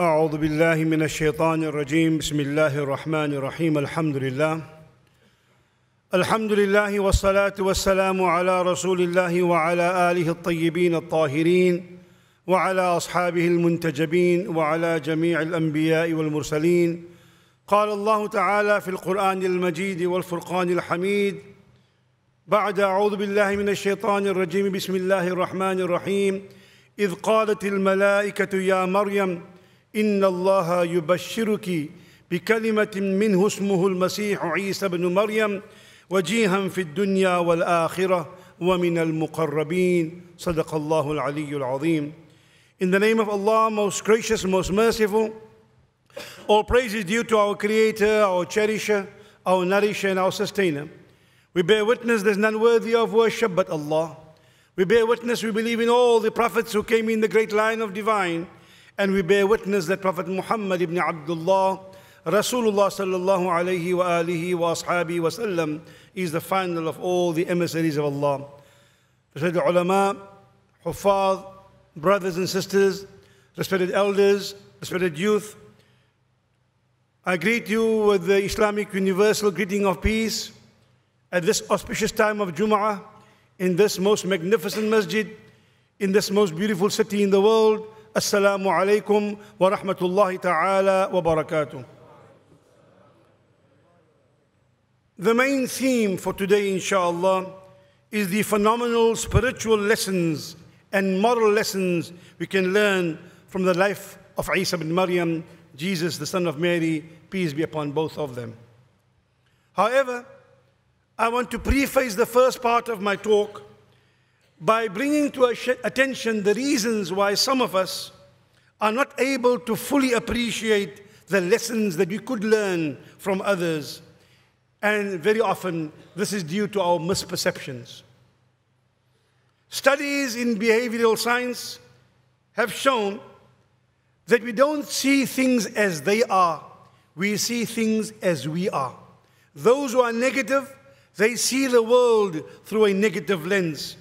أعوذ بالله من الشيطان الرجيم. بسم الله الرحمن الرحيم. الحمد لله. الحمد لله والصلاة والسلام على رسول الله وعلى آله الطيبين الطاهرين وعلى أصحابه المنتجبين وعلى جميع الأنبياء والمرسلين. قال الله تعالى في القرآن المجيد والفرقان الحميد. بعد أعوذ بالله من الشيطان الرجيم. بسم الله الرحمن الرحيم. إذ قالت الملائكة يا مريم إن الله يبشرك بكلمة منه اسمه المسيح عيسى بن مريم وجيها في الدنيا والآخرة ومن المقربين صدق الله العلي العظيم In the name of Allah, most gracious, most merciful, all praise is due to our Creator, our Cherisher, our Nourisher, and our Sustainer. We bear witness there's none worthy of worship but Allah. We bear witness we believe in all the prophets who came in the great line of divine. And we bear witness that Prophet Muhammad ibn Abdullah, Rasulullah sallallahu alayhi wa alihi wa ashabi wa sallam, is the final of all the emissaries of Allah. Respected ulama, huffaz, brothers and sisters, respected elders, respected youth, I greet you with the Islamic universal greeting of peace at this auspicious time of Jum'ah in this most magnificent masjid, in this most beautiful city in the world, السلام عليكم ورحمة الله تعالى وبركاته The main theme for today inshallah is the phenomenal spiritual lessons and moral lessons we can learn from the life of Isa and Maryam, Jesus the son of Mary, peace be upon both of them. However, I want to preface the first part of my talk by bringing to attention the reasons why some of us are not able to fully appreciate the lessons that we could learn from others. And very often, this is due to our misperceptions. Studies in behavioral science have shown that we don't see things as they are, we see things as we are. Those who are negative, they see the world through a negative lens.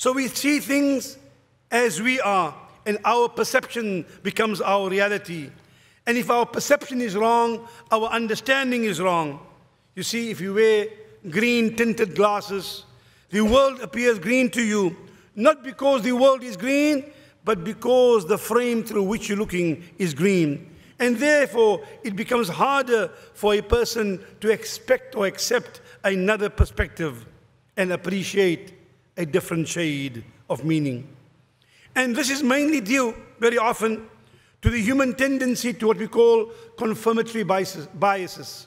So we see things as we are, and our perception becomes our reality. And if our perception is wrong, our understanding is wrong. You see, if you wear green tinted glasses, the world appears green to you, not because the world is green, but because the frame through which you're looking is green. And therefore, it becomes harder for a person to expect or accept another perspective and appreciate a different shade of meaning. And this is mainly due very often to the human tendency to what we call confirmatory biases.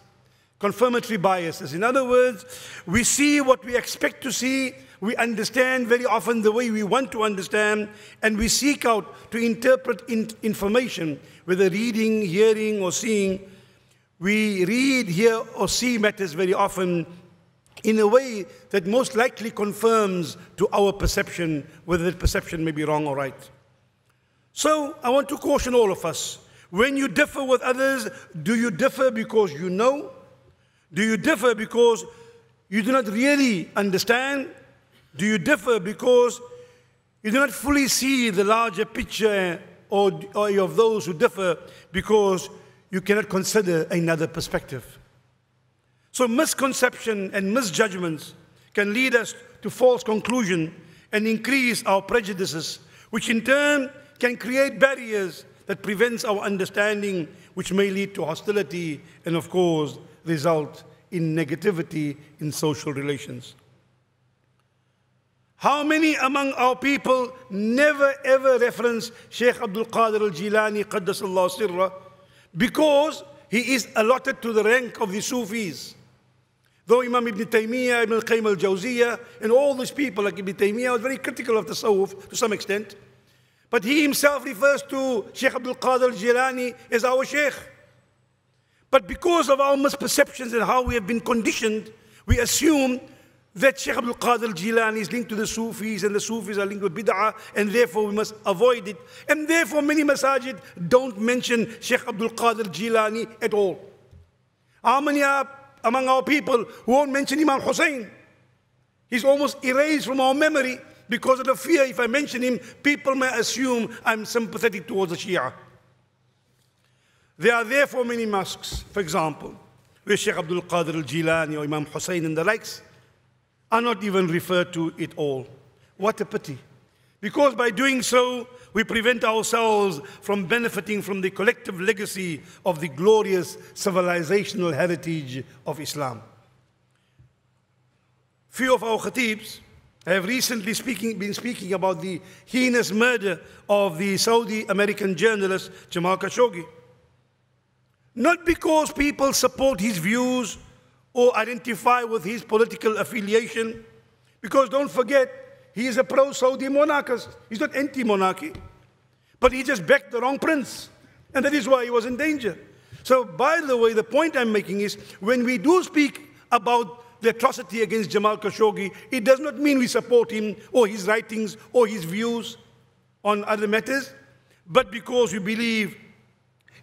Confirmatory biases. In other words, we see what we expect to see, we understand very often the way we want to understand, and we seek out to interpret in information, whether reading, hearing, or seeing. We read, hear, or see matters very often in a way that most likely confirms to our perception, whether that perception may be wrong or right. So I want to caution all of us. When you differ with others, do you differ because you know? Do you differ because you do not really understand? Do you differ because you do not fully see the larger picture or, or of those who differ because you cannot consider another perspective? So misconception and misjudgments can lead us to false conclusion and increase our prejudices, which in turn can create barriers that prevents our understanding, which may lead to hostility and, of course, result in negativity in social relations. How many among our people never ever reference Sheikh Abdul Qadir al-Jilani Qaddasallahu Sirra because he is allotted to the rank of the Sufis Though Imam Ibn Taymiyyah, Ibn al-Qayyim al-Jawziyah, and all these people like Ibn Taymiyyah was very critical of the Sawuf to some extent. But he himself refers to Sheikh Abdul Qadir al-Jilani as our Sheikh. But because of our misperceptions and how we have been conditioned, we assume that Sheikh Abdul Qadir al-Jilani is linked to the Sufis and the Sufis are linked with Bid'ah and therefore we must avoid it. And therefore many masajid don't mention Sheikh Abdul Qadir al-Jilani at all. How many are among our people who won't mention Imam Hussein. He's almost erased from our memory because of the fear if I mention him, people may assume I'm sympathetic towards the Shia. There are therefore many mosques, for example, where Sheikh Abdul Qadir al Jilani or Imam Hussein and the likes are not even referred to at all. What a pity. Because by doing so, we prevent ourselves from benefiting from the collective legacy of the glorious civilizational heritage of Islam. Few of our khatibs have recently speaking, been speaking about the heinous murder of the Saudi American journalist Jamal Khashoggi. Not because people support his views or identify with his political affiliation, because don't forget, he is a pro Saudi monarchist. He's not anti monarchy, but he just backed the wrong prince. And that is why he was in danger. So, by the way, the point I'm making is when we do speak about the atrocity against Jamal Khashoggi, it does not mean we support him or his writings or his views on other matters, but because we believe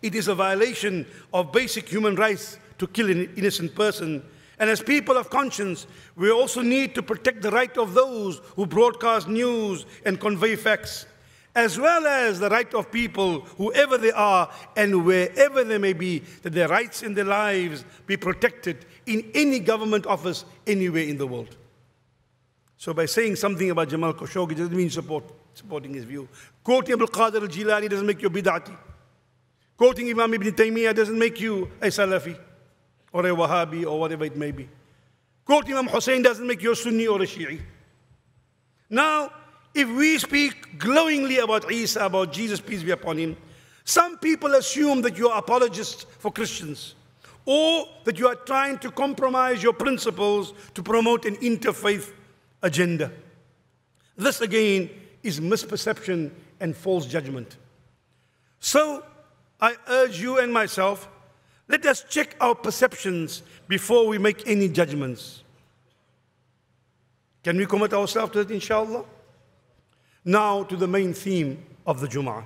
it is a violation of basic human rights to kill an innocent person. And as people of conscience, we also need to protect the right of those who broadcast news and convey facts, as well as the right of people, whoever they are and wherever they may be, that their rights and their lives be protected in any government office anywhere in the world. So by saying something about Jamal Khashoggi doesn't mean support, supporting his view. Quoting Abdul Qadir al-Jilani doesn't make you bid'ati. Quoting Imam Ibn Taymiyyah doesn't make you a Salafi or a Wahhabi or whatever it may be. Quote Imam Hussein doesn't make you a Sunni or a Shi'i. Now, if we speak glowingly about Isa, about Jesus, peace be upon him, some people assume that you are apologists for Christians or that you are trying to compromise your principles to promote an interfaith agenda. This again is misperception and false judgment. So, I urge you and myself, let us check our perceptions before we make any judgments. Can we commit ourselves to that, inshallah? Now to the main theme of the Jum'ah.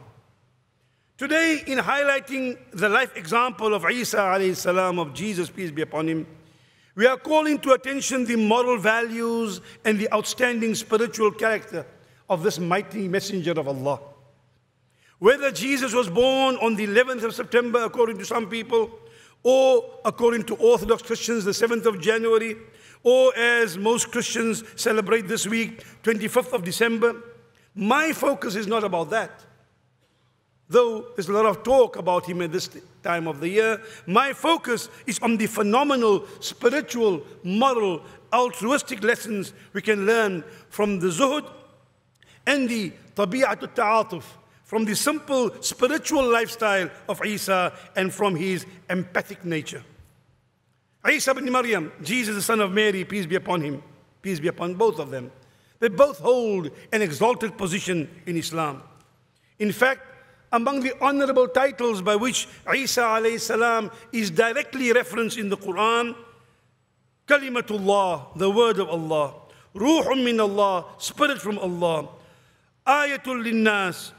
Today, in highlighting the life example of Isa alayhi salam, of Jesus, peace be upon him, we are calling to attention the moral values and the outstanding spiritual character of this mighty messenger of Allah. Whether Jesus was born on the 11th of September, according to some people, or according to Orthodox Christians, the 7th of January, or as most Christians celebrate this week, 25th of December, my focus is not about that. Though there's a lot of talk about him at this time of the year, my focus is on the phenomenal spiritual, moral, altruistic lessons we can learn from the zuhud and the tabi'at al-ta'atuf, from the simple spiritual lifestyle of Isa and from his empathic nature. Isa ibn Maryam, Jesus the son of Mary, peace be upon him, peace be upon both of them. They both hold an exalted position in Islam. In fact, among the honorable titles by which Isa alayhi salam is directly referenced in the Quran, Kalimatullah, the word of Allah, Ruhum min Allah, spirit from Allah, Ayatul linnas,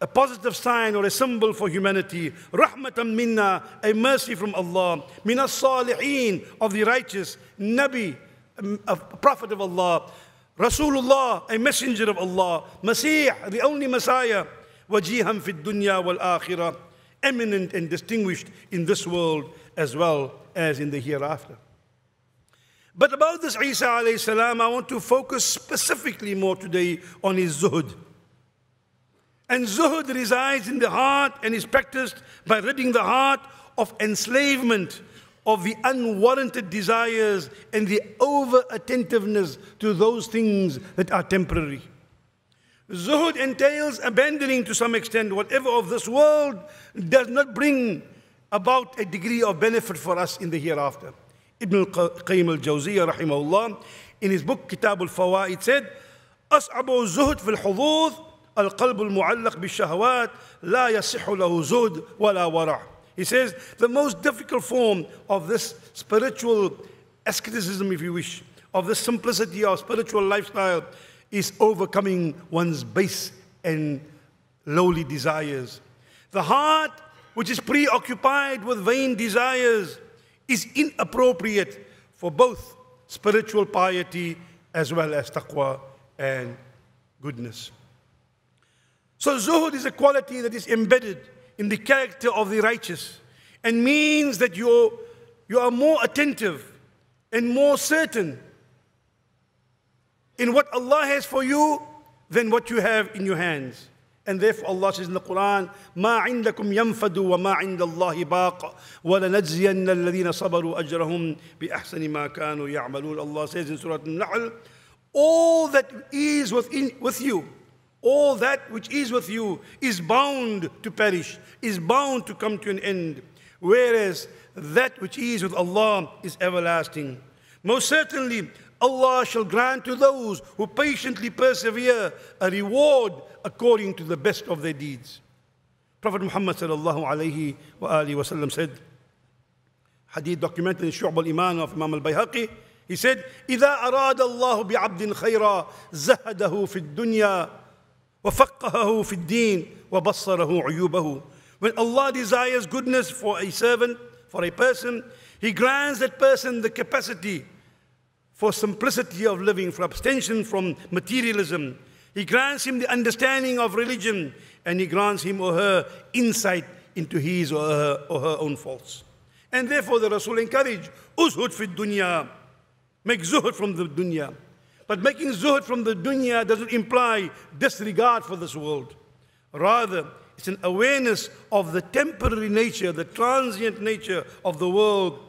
a positive sign or a symbol for humanity. Rahmatan minna, a mercy from Allah. Minas salihin, of the righteous. Nabi, um, a prophet of Allah. Rasulullah, a messenger of Allah. Masih, the only Messiah. Wajihan fi dunya wal akhirah. Eminent and distinguished in this world as well as in the hereafter. But about this Isa alayhi salam, I want to focus specifically more today on his zuhud. And zuhud resides in the heart and is practiced by ridding the heart of enslavement, of the unwarranted desires, and the over attentiveness to those things that are temporary. Zuhud entails abandoning to some extent whatever of this world does not bring about a degree of benefit for us in the hereafter. Ibn al-Qayyim al-Jawziyah rahimahullah in his book Kitab al-Fawaid said أصعب الزهد في الحظوظ القلب المعلق بالشهوات لا يصح له زهد ولا ورع He says the most difficult form of this spiritual asceticism if you wish of this simplicity of spiritual lifestyle is overcoming one's base and lowly desires. The heart, which is preoccupied with vain desires, is inappropriate for both spiritual piety as well as taqwa and goodness. So, zuhud is a quality that is embedded in the character of the righteous. and means that you're, you are more attentive and more certain in what Allah has for you than what you have in your hands. And therefore Allah says in the Quran, ما عندكم ينفد وما عند الله باق ولنجزين الذين صبروا أجرهم بأحسن ما كانوا يعملون. Allah says in Surah Al-Nahl, all that is within, with you, all that which is with you is bound to perish, is bound to come to an end. Whereas that which is with Allah is everlasting. Most certainly, Allah shall grant to those who patiently persevere a reward according to the best of their deeds. Prophet Muhammad sallallahu alayhi wa alihi wasallam said, hadith documented in Shu'b al-Iman of Imam al-Bayhaqi, he said, إذا أراد الله بعبد خيرا زهده في الدنيا وفقهه في الدين وبصره عيوبه. When Allah desires goodness for a servant, for a person, He grants that person the capacity for simplicity of living, for abstention from materialism. He grants him the understanding of religion and he grants him or her insight into his or her, or her own faults. And therefore the Rasul encouraged, Uzhud fi dunya, make zuhud from the dunya. But making zuhud from the dunya doesn't imply disregard for this world. Rather, it's an awareness of the temporary nature, the transient nature of the world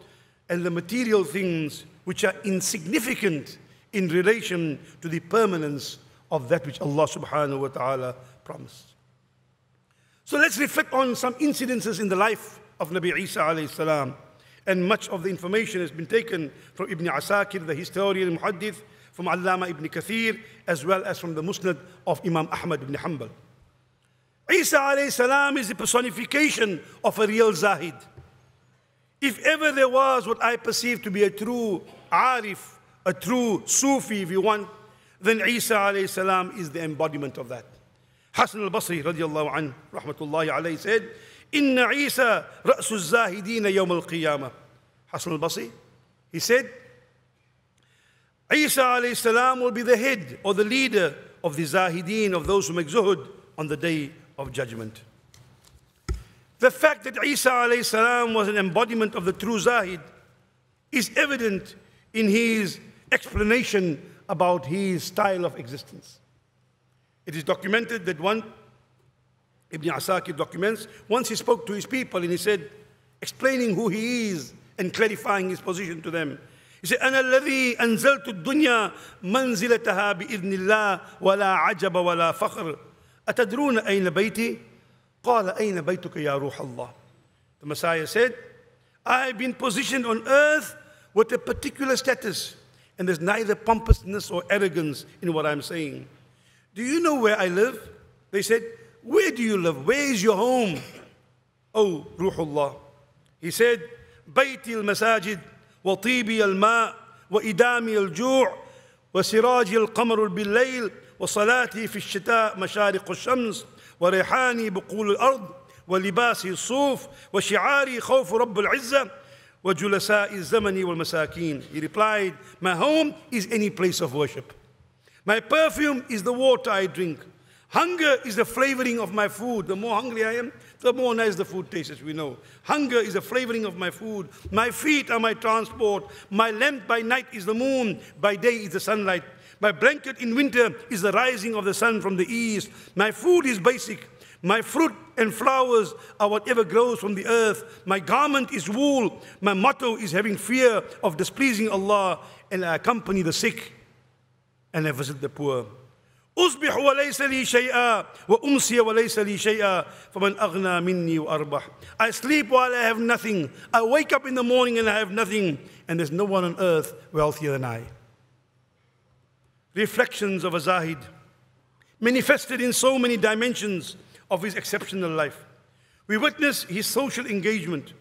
and the material things which are insignificant in relation to the permanence of that which Allah subhanahu wa ta'ala promised. So let's reflect on some incidences in the life of Nabi Isa alayhi salam. And much of the information has been taken from Ibn Asakir, the historian Muhaddith, from Allama ibn Kathir, as well as from the Musnad of Imam Ahmad ibn Hanbal. Isa alayhi salam is the personification of a real Zahid. If ever there was what I perceive to be a true Arif, a true Sufi, if you want, then Isa alayhi salam is the embodiment of that. Hassan al-Basri radiallahu anhu, rahmatullahi alayhi said, Inna Isa ra'su zahidina yawm al-qiyamah. Hassan al-Basri, he said, Isa alayhi salam will be the head or the leader of the zahideen, of those who make zuhud on the day of judgment. The fact that Isa alayhi salam was an embodiment of the true zahid is evident in his explanation about his style of existence. It is documented that one, Ibn Asakir documents, once he spoke to his people and he said, explaining who he is and clarifying his position to them. He said, أنا الذي أنزلت الدنيا منزلتها بإذن الله ولا عجب ولا فخر أتدرون أين بيتي؟ قال أين بيتك يا روح الله The Messiah said, I have been positioned on earth with a particular status, and there's neither pompousness or arrogance in what I'm saying. Do you know where I live? They said, Where do you live? Where is your home? Oh, Ruhullah. He said, بيتي المساجد وطيبي الماء وإدامي الجوع وسراجي القمر بالليل وصلاتي في الشتاء مشارق الشمس وريحاني بقول الأرض ولباسي الصوف وشعاري خوف رب العزة وَجُلَسَاءِ الزَّمَنِ وَالْمَسَاكِينَ He replied, My home is any place of worship. My perfume is the water I drink. Hunger is the flavoring of my food. The more hungry I am, the more nice the food tastes, as we know. Hunger is the flavoring of my food. My feet are my transport. My lamp by night is the moon. By day is the sunlight. My blanket in winter is the rising of the sun from the east. My food is basic. My fruit and flowers are whatever grows from the earth. My garment is wool. My motto is having fear of displeasing Allah. And I accompany the sick and I visit the poor. أصبح وليس لي شيئا وأمسي وليس لي شيئا فمن أغنى مني وأربح I sleep while I have nothing. I wake up in the morning and I have nothing. And there's no one on earth wealthier than I. Reflections of a Zahid manifested in so many dimensions of his exceptional life. We witness his social engagement,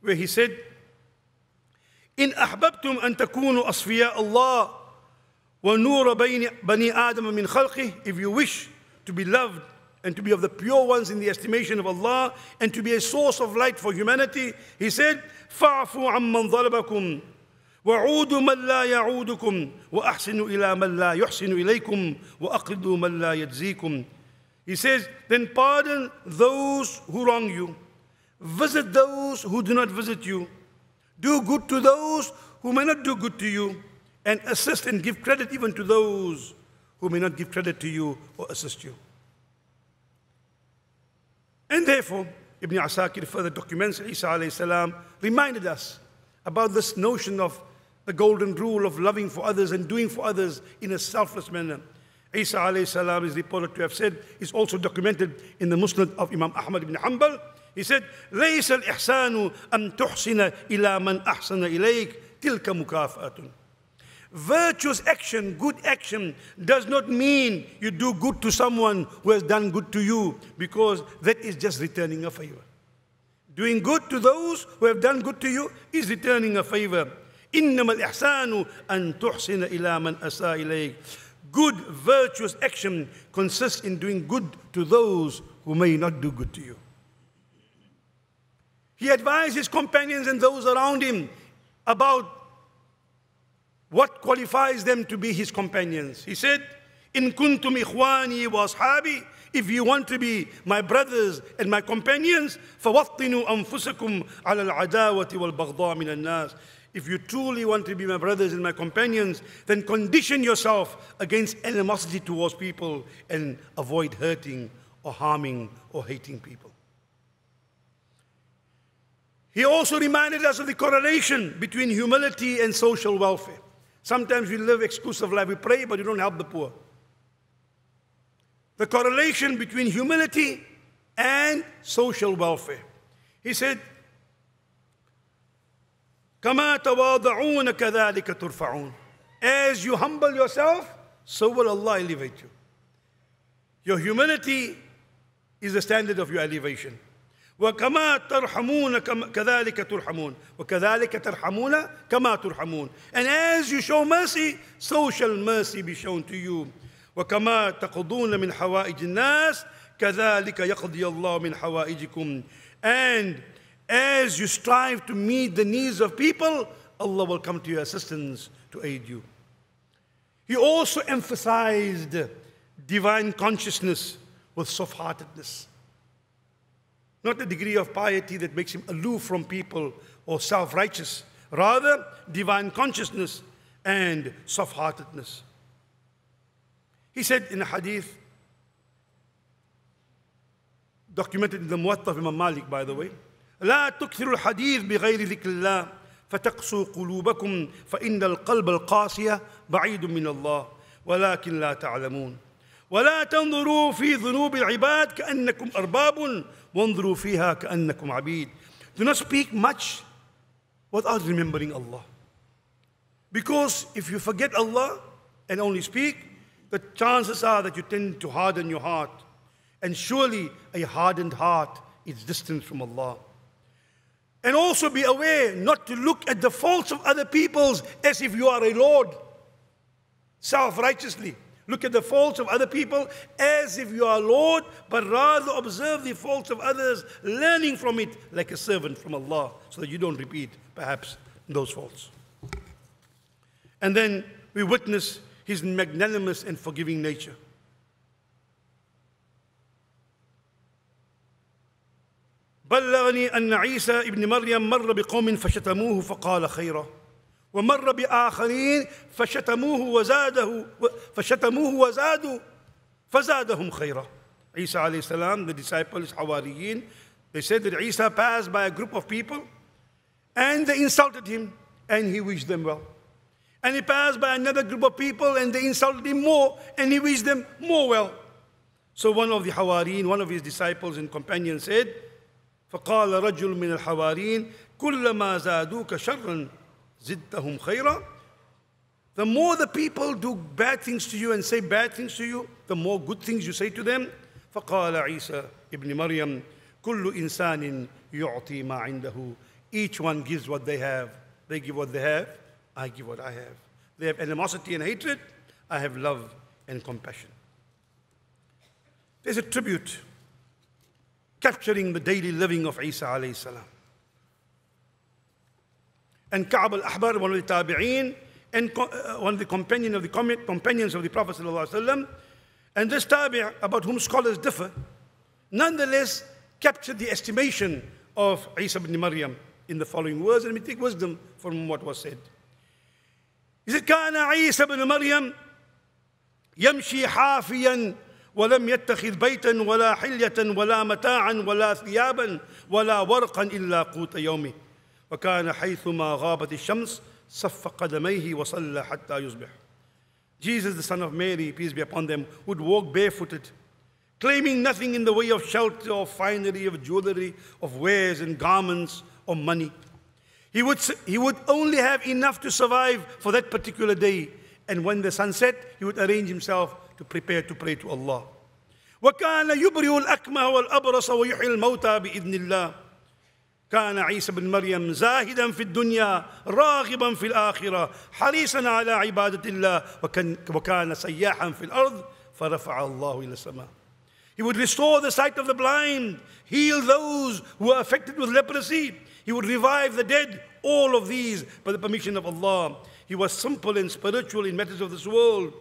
where he said, إن أحببتم أن تكونوا أصفياء الله ونور بني آدم من خلقه If you wish to be loved and to be of the pure ones in the estimation of Allah and to be a source of light for humanity, he said, فَاعْفُوا عَمَّنْ ظَلَبَكُمْ وعودوا من لا يعودكم وأحسنوا إلى من لا يحسن إليكم وأقرضوا من لا يجزيكم he says, then pardon those who wrong you. Visit those who do not visit you. Do good to those who may not do good to you. And assist and give credit even to those who may not give credit to you or assist you. And therefore, Ibn Asakir further documents Isa alayhi salam reminded us about this notion of the golden rule of loving for others and doing for others in a selfless manner. Isa alayhi salam is reported to have said, is also documented in the Musnad of Imam Ahmad ibn Hanbal. He said, ليس الإحسان أن تحسن إلى من أحسن إليك تلك مكافأة. Virtuous action, good action, does not mean you do good to someone who has done good to you, because that is just returning a favor. Doing good to those who have done good to you is returning a favor. إنما الإحسان أن تحسن إلى من أساء إليك. Good, virtuous action consists in doing good to those who may not do good to you. He advised his companions and those around him about what qualifies them to be his companions. He said, In kuntum ikhwani wa ashabi, if you want to be my brothers and my companions, فَوَطِّنُوا أَنفُسَكُمْ عَلَى الْعَدَاوَةِ وَالْبَغْضَاءِ مِنَ النَّاسِ If you truly want to be my brothers and my companions, then condition yourself against animosity towards people and avoid hurting or harming or hating people. He also reminded us of the correlation between humility and social welfare. Sometimes we live exclusive life. We pray, but we don't help the poor. The correlation between humility and social welfare. He said, كما تواضعون كذلك ترفعون. As you humble yourself, so will Allah elevate you. Your humility is the standard of your elevation. وكما ترحمون كذلك ترحمون وكذلك ترحمون كما ترحمون and as you show mercy so shall mercy be shown to you وكما تقضون من حوائج الناس كذلك يقضي الله من حوائجكم and as you strive to meet the needs of people Allah will come to your assistance to aid you he also emphasized divine consciousness with soft-heartedness Not a degree of piety that makes him aloof from people or self righteous, rather, divine consciousness and soft heartedness. He said in a hadith, documented in the Muwatta of Imam Malik, by the way, لا تكثروا الحديث بغير ذكر الله فتقسوا قلوبكم فإن القلب القاسية بعيد من الله ولكن لا تعلمون ولا تنظروا في ذنوب العباد كأنكم أرباب وانظروا فيها كأنكم عبيد Do not speak much without remembering Allah. Because if you forget Allah and only speak, the chances are that you tend to harden your heart. And surely a hardened heart is distant from Allah. And also be aware not to look at the faults of other people's as if you are a Lord, self righteously. Look at the faults of other people as if you are Lord, but rather observe the faults of others, learning from it like a servant from Allah, so that you don't repeat, perhaps, those faults. And then we witness his magnanimous and forgiving nature. بلغني أن عيسى ابن مريم مر بقوم فشتموه فقال خيرا ومر بآخرين فشتموه وزاده فشتموه وزادوا فزادهم خيرا Isa alayhi salam, the disciples, Hawariyin, they said that Isa passed by a group of people and they insulted him and he wished them well. And he passed by another group of people and they insulted him more and he wished them more well. So one of the Hawariyin, one of his disciples and companions said, فقال رجل من الحواريين كلما زادوك شرا زدتهم خيرا the more the people do bad things to you and say bad things to you, the more good things you say to them. فقال عيسى ابن مريم كل إنسان يعطي ما عنده Each one gives what they have. They give what they have. I give what I have. They have animosity and hatred. I have love and compassion. There's a tribute capturing the daily living of Isa alayhi salam. And Ka'b al-Ahbar, one of the tabi'een, and uh, one of the companion of the companions of the Prophet ﷺ, and this tabi' about whom scholars differ, nonetheless captured the estimation of Isa ibn Maryam in the following words, and we take wisdom from what was said. He said, كان عيسى بن مريم يمشي حافيا ولم يتخذ بيتا ولا حلية ولا متاعا ولا ثيابا ولا ورقا إلا قوت يومه وكان حيثما غابت الشمس صف قدميه وصلى حتى يصبح Jesus, the son of Mary, peace be upon them, would walk barefooted, claiming nothing in the way of shelter or finery, of jewelry, of wares and garments or money. He would, he would only have enough to survive for that particular day. And when the sun set, he would arrange himself to prepare to pray to Allah. وكان يبرئ الأكمه والأبرص ويحيي الموتى بإذن الله كان عيسى بن مريم زاهدا في الدنيا راغبا في الآخرة حريصا على عبادة الله وكان سياحا في الأرض فرفع الله إلى السماء He would restore the sight of the blind, heal those who are affected with leprosy. He would revive the dead. All of these by the permission of Allah. He was simple and spiritual in matters of this world,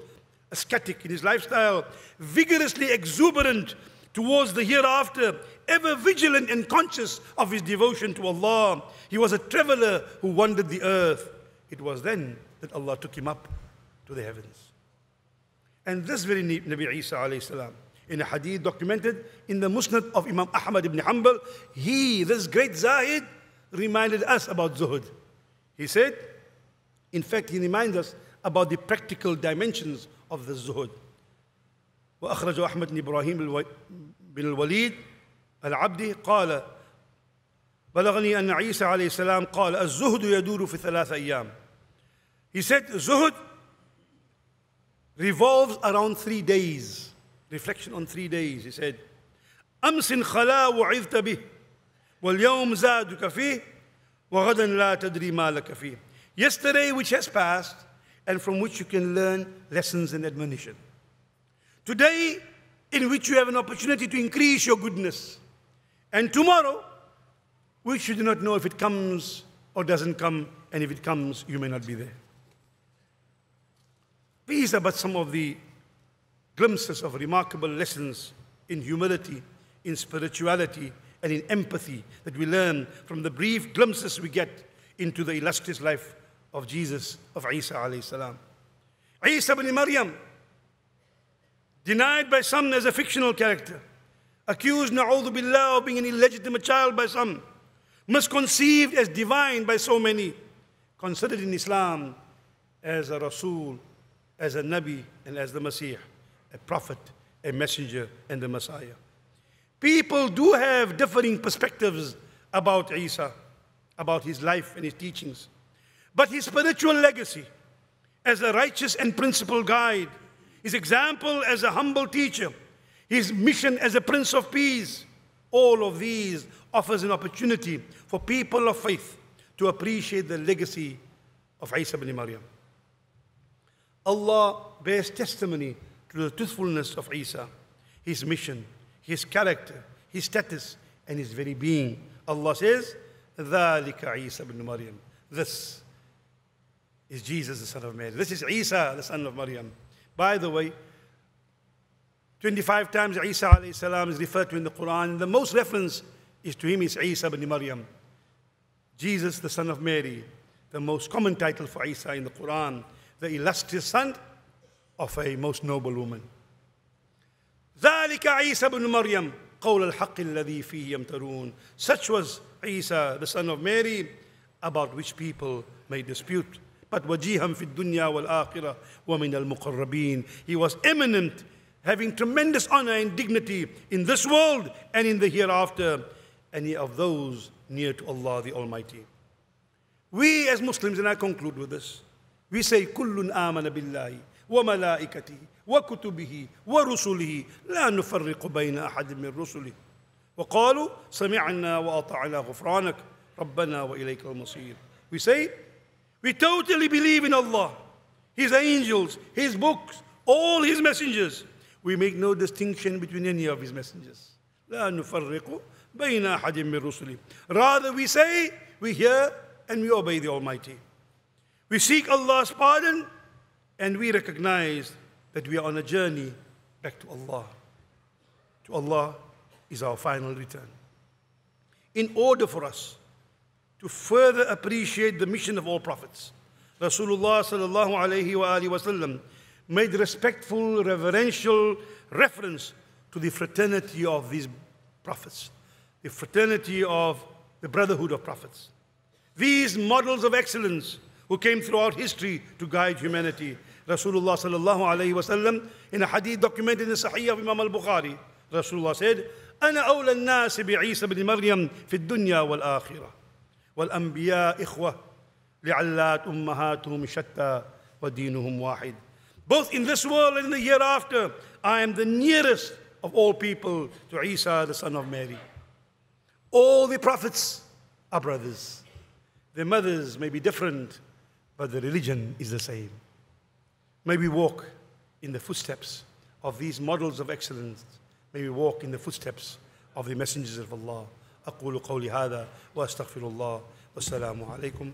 ascetic in his lifestyle, vigorously exuberant towards the hereafter, ever vigilant and conscious of his devotion to Allah. He was a traveler who wandered the earth. It was then that Allah took him up to the heavens. And this very Nabi Isa alayhi salam, in a hadith documented in the Musnad of Imam Ahmad ibn Hanbal, he, this great Zahid, reminded us about Zuhud. He said, in fact, he reminds us about the practical dimensions of the Zuhud. وأخرج أحمد بن إبراهيم بن الوليد العبدي قال بلغني أن عيسى عليه السلام قال الزهد يدور في ثلاثة أيام. He said زهد revolves around three days. Reflection on three days he said. أمس خلا وعذت به واليوم زادك فيه وغدا لا تدري ما لك فيه. Yesterday which has passed and from which you can learn lessons and admonitions. Today in which you have an opportunity to increase your goodness. And tomorrow you do not know if it comes or doesn't come and if it comes you may not be there. These are but some of the glimpses of remarkable lessons in humility, in spirituality, and in empathy that we learn from the brief glimpses we get into the illustrious life of Jesus, of Isa alayhi salam. Isa ibn Maryam, denied by some as a fictional character, accused, na'udhu billah, of being an illegitimate child by some, misconceived as divine by so many, considered in Islam as a Rasul, as a Nabi, and as the Messiah, a prophet, a messenger, and the Messiah. People do have differing perspectives about Isa, about his life and his teachings. But his spiritual legacy as a righteous and principled guide, his example as a humble teacher, his mission as a prince of peace, all of these offers an opportunity for people of faith to appreciate the legacy of Isa ibn Maryam. Allah bears testimony to the truthfulness of Isa, his mission, his character, his status, and his very being. Allah says, ذَلِكَ عِيسَى ibn Maryam. This is Jesus, the son of Mary. This is Isa, the son of Maryam. By the way, 25 times Isa alayhi salam is referred to in the Quran. The most reference is to him is Isa ibn Maryam. Jesus, the son of Mary, the most common title for Isa in the Quran, the illustrious son of a most noble woman. ذلك عيسى بن مريم قول الحق الذي فيه يمترون Such was Isa, the son of Mary, about which people may dispute. But وجيها في الدنيا والآخرة ومن المقربين. He was eminent, having tremendous honor and dignity in this world and in the hereafter, and of those near to Allah the Almighty. We as Muslims, and I conclude with this, we say كل آمن بالله وملائكته وكتبه ورسله لا نفرق بين احد من رسله وقالوا سمعنا واطعنا غفرانك ربنا واليك المصير we say we totally believe in Allah his angels his books all his messengers we make no distinction between any of his messengers لا نفرق بين احد من رسله rather we say we hear and we obey the almighty we seek Allah's pardon and we recognize that we are on a journey back to Allah. To Allah is our final return. in order for us to further appreciate the mission of all prophets. Rasulullah sallallahu alayhi wa alihi wasallam made respectful, reverential reference to the fraternity of these prophets, the fraternity of the brotherhood of prophets. These models of excellence who came throughout history to guide humanity. Rasulullah sallallahu alayhi wasallam in a hadith documented in the Sahih of Imam al-Bukhari, Rasulullah said, أنا أولى الناس بعيسى بن مريم في الدنيا والآخرة والأنبياء إخوة لعلات أمهاتهم شتى ودينهم واحد Both in this world and in the hereafter, I am the nearest of all people to Isa, the son of Mary. All the prophets are brothers. Their mothers may be different, but the religion is the same. May we walk in the footsteps of these models of excellence. May we walk in the footsteps of the messengers of Allah. أقول قولي هذا وأستغفر الله والسلام عليكم